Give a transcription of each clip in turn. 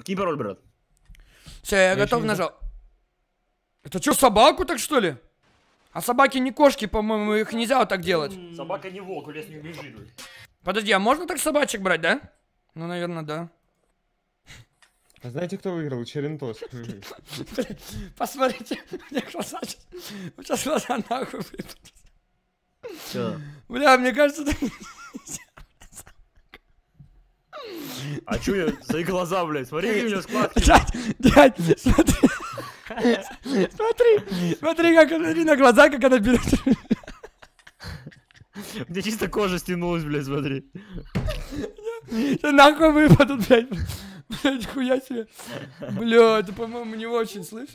Какие пароль, брат? Все, я, Я готов нажал. Это что, собаку так что ли? А собаки не кошки, по-моему, их нельзя вот так делать. Собака не волк, лес не убежит. блядь. Подожди, а можно так собачек брать, да? Ну, наверное, да. А знаете, кто выиграл? Черентос. Посмотрите, у меня глаза сейчас... Сейчас глаза нахуй выйдут. Бля, мне кажется. А чё я? Свои глаза, блядь. Смотри, какие у меня складки. Дядь, дядь, смотри. Смотри, смотри, как смотри на глаза, как она берет. Мне чисто кожа стянулась, блядь, смотри. Нахуй выпадут, блядь. Блядь, хуя себе. Бля, это, по-моему, не очень, слышь?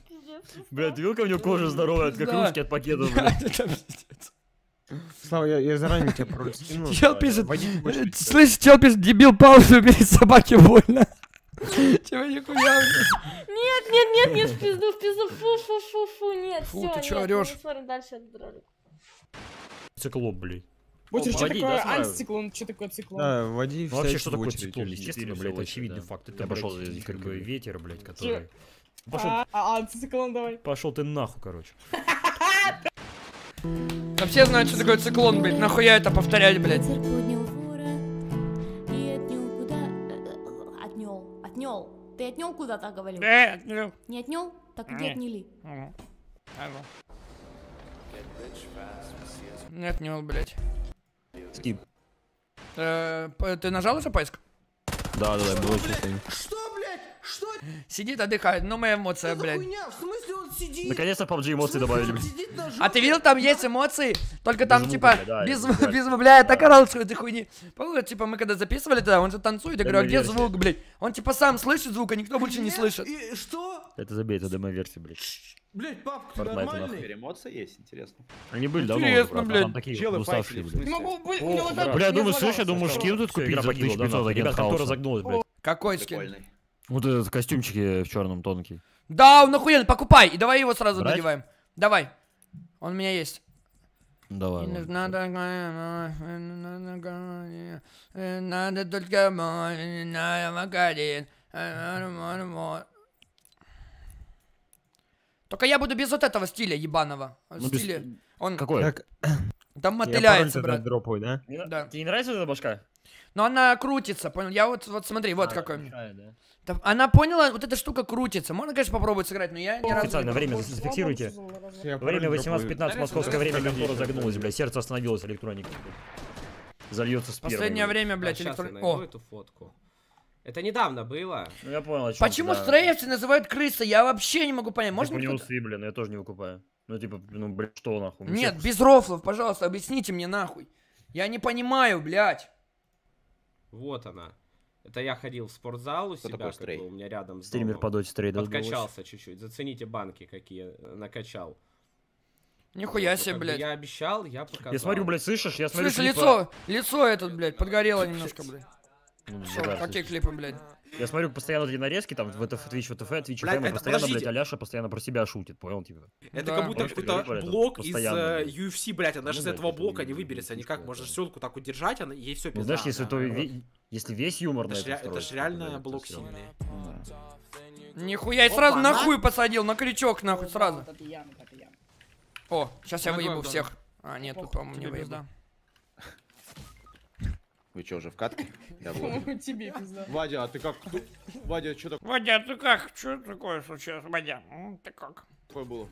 Блядь, ты видел, как у него кожа здоровая, как Да. кружки от пакетов, блядь. Слава, я, я заранее тебе пароль скинул. Чел пишет, э, слышь, чел пишет, дебил, паузу убери, собаке больно. Чего нихуя. Нет, нет, нет, нет, в пизду, в пизду, фу, фу, фу, фу, нет, Фу, все, ты чё орёшь? не смотрим дальше этот ролик. Циклоп, блядь. Бутер, что такое антициклон? Что такое циклон? Да, вводи Ну, вообще, что такое очередь циклон? Естественно, блядь, очевидный очередь, факт. Это, пошел как бы ветер, блядь, который... Пошел, А, а, антициклон давай. пошел ты нахуй, короче. Да все знают, что такое циклон, блядь. Нахуя это повторять, блядь? Куда... э. Ты отнёл куда-то, говорил? Э, ну, Не отнёл? Так где отняли? Нет, не он, блядь. Скип. Э, Ты нажал уже поиск? Да, да, да, было чисто. Что, блядь? Что Сидит, отдыхает, ну моя эмоция, блядь. Сидит? Наконец-то PUBG эмоции добавили, блядь. А ты видел, там есть эмоции, только там типа без, без я так орал, что этой хуйни. Помню, типа мы когда записывали тогда, он же танцует, я говорю, а где звук, блядь? Он типа сам слышит звук, а никто больше не слышит. Что? Это забей, это демо-версия, блядь. Блядь, папка, ты Fortnite нормальный? нахуй. Эмоции есть, интересно. Они были давно Интересно, правда, блядь. там такие Челы уставшие, блядь. Не смысле? могу, О, у него так Бля, не думаю, слышь, я думаю, скин тут купить за погибла, 1500, да, нахуй, агент ребят, контора хаоса. загнулась, блядь. Какой скин? Вот этот в костюмчике в черном тонкий. Да, он охуенный, покупай, и давай его сразу Брать? надеваем. Давай. Он у меня есть. Давай. Ладно. Надо, надо, надо только мой, надо. Только я буду без вот этого стиля ебаного. Ну, без- Стиля. Он Какой? Там мотыляется, брат. дропаю, да? Да. Тебе не нравится эта башка? Но она крутится, понял? Я вот, вот смотри, вот А, какой. да. Она поняла, вот эта штука крутится. Можно, конечно, попробовать сыграть, но я не время пробовал. за- зафиксируйте. Время пароль дропаю. 18.15 московское время, контора загнулась, блядь. Сердце остановилось электроники. Зальется с Последнее время, блядь, Сейчас я электрон... найду О, эту фотку. Это недавно было. Ну я понял, о чём почему да. строевцы называют крысой? Я вообще не могу понять. Можно него кто-то- усы, блин, я тоже не выкупаю. Ну типа, ну блядь, что нахуй? Нет, без рофлов, пожалуйста, объясните мне нахуй. Я не понимаю, блядь. Вот она. Это я ходил в спортзал у себя, такой как у меня рядом с Стример домом. по доте стрейда. Подкачался чуть-чуть. Зацените банки, какие э, накачал. Нихуя Вот, себе, блядь. Я обещал, я показал. Я смотрю, блядь, слышишь? Я смотрю Слышь, лицо, лицо этот, блядь, подгорело немножко, блядь. Да, какие клипы, блядь? Я смотрю постоянно эти нарезки, там, в это в Twitch, в ТФ, Twitch, Блядь, FM, это постоянно, подождите. блядь, Аляша постоянно про себя шутит, понял, типа. Это Да. как будто какой-то блок из э, блядь. UFC, блядь. Она же Ну, с этого это блока не- выберется никак. Можешь да. селку так удержать, она ей все Ну, знаешь, если, то, если весь юмор Это на это строится, ж то, реально блядь, блок это сильный. Нихуя, и сразу Опа, на хуй посадил, на крючок, нахуй, сразу. Это это яма. О, сейчас я выебу всех. А, нет, тут, по-моему, не выезда. Вы что, уже в катке? По-моему, тебе пизда. Вадя, а ты как? Вадя, что Вадя, ты как? Что такое случилось, Вадя? Ты как? такое было?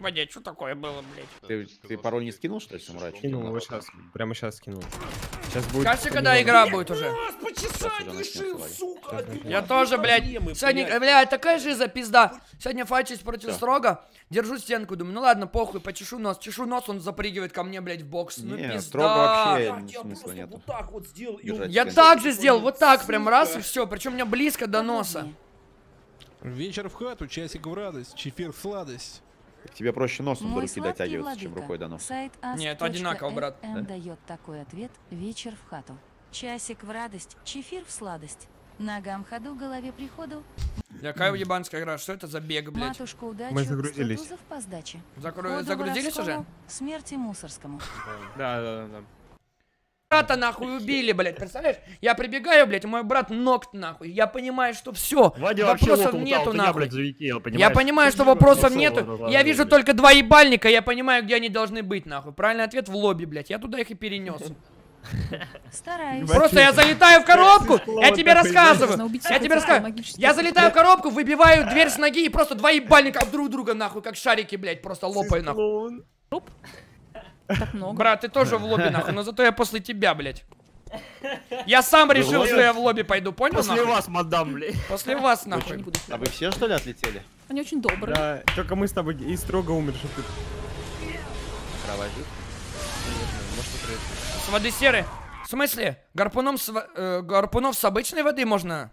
Вадя, что такое было, блядь? Ты, ты пароль не скинул, что ли, самурай? Скинул его сейчас. Прямо сейчас скинул. Сейчас будет... Кажется, когда игра будет уже. Уже начнется, Вадя. Я тоже, блядь, сегодня, блядь, такая жизнь пизда. Сегодня фачусь против строга, держу стенку, думаю, ну ладно, похуй, почешу нос. Чешу нос, он запрыгивает ко мне, блядь, в бокс. Ну пизда. строго вообще смысла нету. Я стенку. так же сделал, вот так, прям раз и все, причем у меня близко до носа. Вечер в хату, часик в радость, чефир в сладость. Тебе проще носом до руки дотягиваться, чем рукой до носа. Сайт Не, это одинаково, брат. ask.fm дает такой ответ «Вечер в хату». Часик в радость, чефир в сладость. Ногам ходу, голове приходу. Какая уебанская игра, что это за бег, блядь? Матушка удачу, Мы загрузились. по сдаче. Ходу Загрузились уже? Смерти мусорскому. Да, да, да. Брата нахуй убили, блядь, представляешь? Я прибегаю, блядь, мой брат ногт нахуй. Я понимаю, что все, Вадя вопросов нету таут, я, нахуй. блядь, залетел, Я понимаю, что вопросов ну, нету. Я вижу только два ебальника, я понимаю, где они должны быть, нахуй. Правильный ответ в лобби, блядь. Я туда их и перенес. Стараюсь. Просто я залетаю в коробку, я тебе рассказываю. Я тебе рассказываю. Я залетаю в коробку, выбиваю дверь с ноги и просто два ебальника об друг друга, нахуй, как шарики, блядь, просто лопаю, нахуй. Так много. Брат, ты тоже в лобби, нахуй, но зато я после тебя, блядь. Я сам решил, что я в лобби пойду, понял, После нахуй? вас, мадам, блядь. После вас, нахуй. А вы все что ли отлетели? Они очень добрые. Да, только мы с тобой и строго умер, что ты... Провожу. С воды серы. В смысле? Гарпуном с, э, гарпунов с обычной воды можно?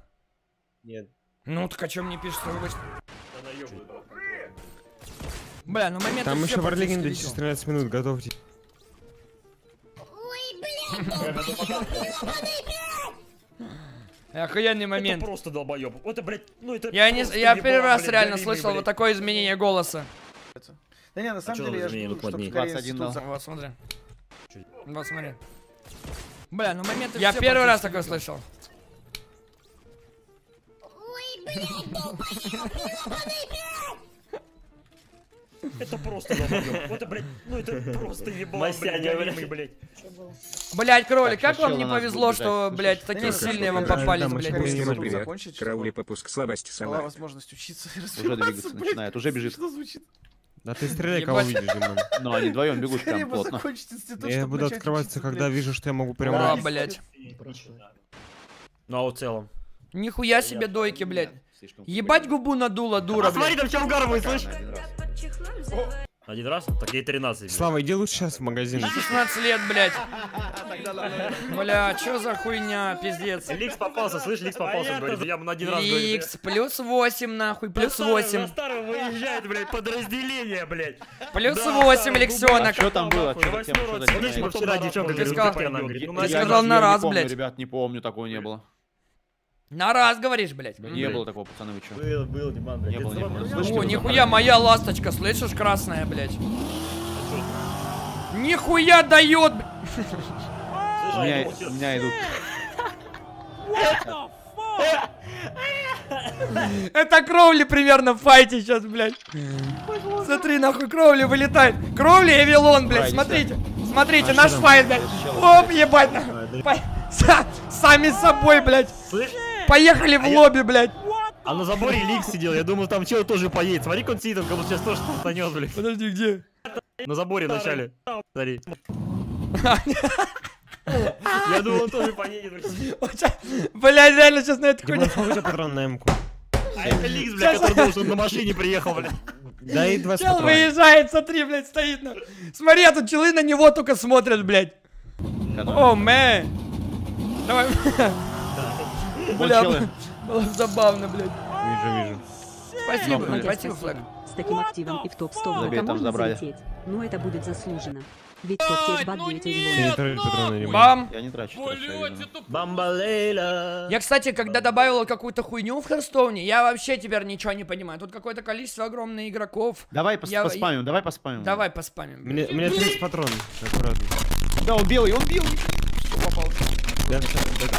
Нет. Ну, так о чем мне пишешь, с обычной? Бля, ну момент Там еще Варлигин до веселый. 13 минут, готовьте. Охуенный Это момент. просто долбоеб. Это, блядь, ну это Я не, я первый раз блядь, реально слышал блядь. вот такое изменение голоса. Да не, на самом чё деле я изменение? жду, чтобы скорее 21 институт дал. за- Вот смотри. Вот смотри. Бля, ну моменты Я первый раз такое слышал. Это просто долбоеб. Это, блядь, ну это просто ебало, блядь, галимый, блядь. Блять, кролик, как вам не повезло, что, Да такие сильные вам попались, чтобы Краули попуск слабости была сама. возможность учиться и Уже развиваться, двигаться блядь. начинает, уже бежит. Что звучит? Да ты стреляй, кого видишь, Димон. Ну, они вдвоем бегут Скорее прям плотно. институт, Я буду открываться, когда блядь. вижу, что я могу прям... Ура, убить. блять. Ну а в целом. Нихуя себе дойки, блять. Слишком Ебать губу надула, дура, А смотри, блядь. там Челгарвый, слышь? один раз. Один раз? Так ей 13. блядь. Слава, иди лучше сейчас в магазин. 16 лет, блять. Бля, чё за хуйня, пиздец. Ликс попался, слышь, Ликс попался, говорит. Я на один раз говорю. Икс, плюс 8, нахуй, плюс На старого- 8. На старого выезжает, блядь, подразделение, блядь. Плюс Да, 8, старый Лексенок. А что там было? Что? Что ну, Ты на- сказал на раз, блядь. Ребят, не помню, такого не было. На раз говоришь, блять. Не было такого, пацаны, вы чё? Был, был, Диман, блядь. Не было, не было. О, нихуя, моя ласточка, слышишь, красная, блять. Нихуя дает, меня, у меня идут. Это кровли примерно в файте сейчас, блядь. Смотри, нахуй, кровли вылетает. Кровли и Вилон, блядь, смотрите. Смотрите, наш файт, блядь. Оп, ебать, нахуй. Сами собой, блядь. Слышь, Поехали в лобби, блядь. а на заборе Ликс сидел, я думал, там чел тоже поедет. Смотри, как он сидит, он как будто сейчас тоже столкнет, блядь. Подожди, где? На заборе вначале. Смотри. Я думал, он тоже поедет, блядь. Блядь, реально сейчас на это Димон, хуйня. сколько у тебя патрон на М-ку? А это Ликс, блядь, который думал, что он на машине приехал, блядь. Да и 20 Чел выезжает, смотри, блядь, стоит. на- Смотри, а тут челы на него только смотрят, блядь. О, мэн. Давай. Бля, было забавно, блядь. Вижу, вижу. Спасибо, спасибо, Флэг. С таким активом и в топ-100 Забей, там можно забрали. залететь. Но это будет заслуженно. Ведь топ-тир ну бадбьете Ты его. не тратишь патроны, Димон. Бам. Я не трачу. Бамбалейла. Я, кстати, когда добавила какую-то хуйню в Херстоуне, я вообще теперь ничего не понимаю. Тут какое-то количество огромных игроков. Давай пос- Я- поспамим, давай поспамим. Давай поспамим. Мне, мне 30 патронов, аккуратно. Да, он белый, он белый. Да,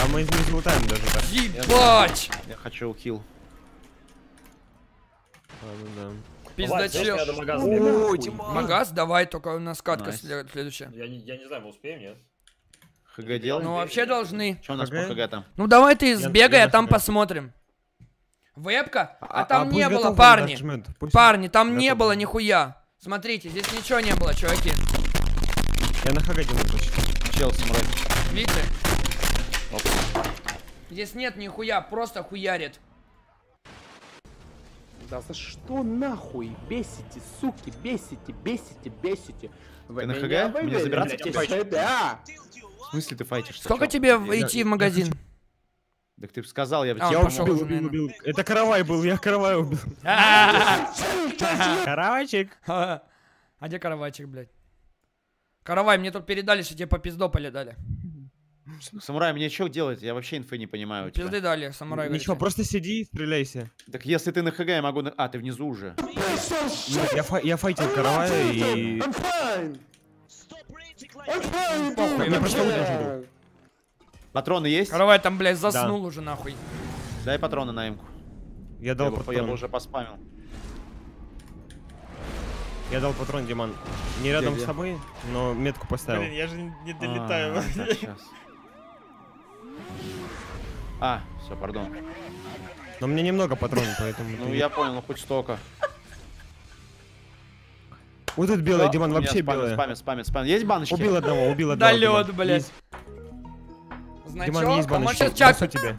а мы не залутаем даже так. Ебать! Я хочу килл. Ладно, да. Пиздачел. магаз. Давай, только у нас катка следующая. Я не, я не знаю, мы успеем, нет? ХГ делаем? Ну, вообще должны. Что у нас по ХГ? Там? Ну, давай ты сбегай, а там посмотрим. Вебка? А там пусть не было, парни. Парни, там не было нихуя. Смотрите, здесь ничего не было, чуваки. Я на ХГ Димон почти. Чел, самурай. Видите? Оп. Здесь нет нихуя, просто хуярит. Да за что нахуй? Бесите, суки, бесите, бесите, бесите. Вы на меня ХГ? Мне вывели, забираться? Да. В смысле ты файтишься? Сколько чел? тебе в- идти в магазин? Так ты бы сказал, я бы А, помог. пошел. Убил, убил, убил. Это каравай был, я каравай убил. Каравайчик. а где каравайчик, блядь? Каравай, мне тут передали, что тебе по пиздополе дали. Самурай, мне что делать? Я вообще инфы не понимаю. у тебя. Пизды дали, самурай. Ничего, говорите. просто сиди и стреляйся. Так если ты на ХГ, я могу... на- А, ты внизу уже. Нет, я, фа- я файтил каравая и... Я просто был. Патроны есть? Каравай там, блядь, заснул уже нахуй. Дай патроны на эмку. Я Я дал бы, я бы уже поспамил. Я дал патрон, Диман. Не рядом где? с тобой, но метку поставил. Блин, я же не А, долетаю. так, щас. А, все, пардон. Но мне немного патронов, поэтому... Ну я понял, ну хоть столько. Вот тут белая, Да, Диман, вообще белая. Спамит, спамит, спамит. Есть баночки? Убил одного, убил одного. Да лед, блядь. Значок, Диман, есть баночки. сейчас чак... Тебе.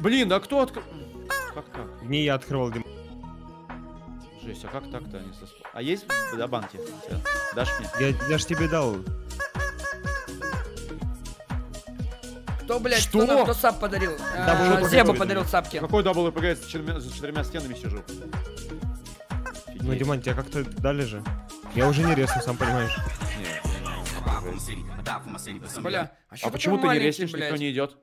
Блин, а кто открыл? Как так? Не я открывал, Диман. Жесть, а как так-то они сосп- А есть да, банки? Дашь мне? Я, я ж тебе дал. Кто, блядь, Что? кто нам кто сап подарил? Да, А, Зеба подарил сапки. Какой double RPG за четырьмя, за четырьмя стенами сижу? Ну, Диман, тебя как-то дали же. Я уже не резну, сам понимаешь. Бля, А чё почему ты не резнишь, никто не идет?